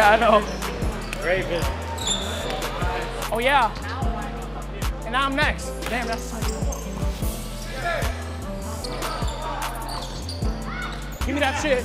Yeah, I know. Raven. Oh yeah. And now I'm next. Damn, that's Give me that shit.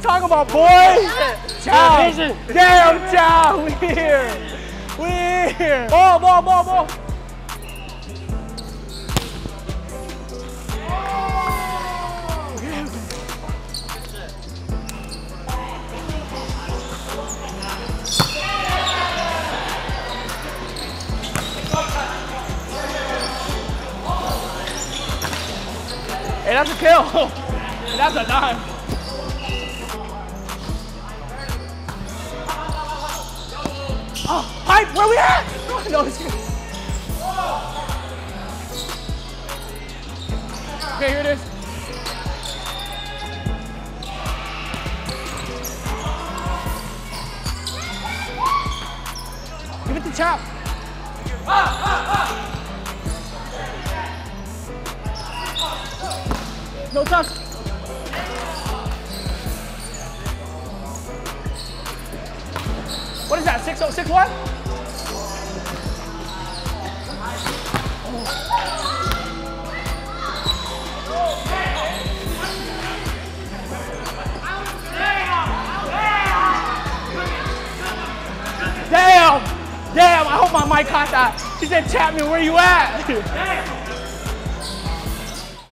I'm talking about, boys. Chow. Damn, Chow. We here. We here. Ball, ball, ball, ball. Hey, that's a kill. That's a dime. Oh, pipe, where we at? No, it's good. Okay, here it is. Give it to Chop. No touch. What is that? 606 what? Damn! Damn, I hope my mic caught that. She said, Chapman, where you at?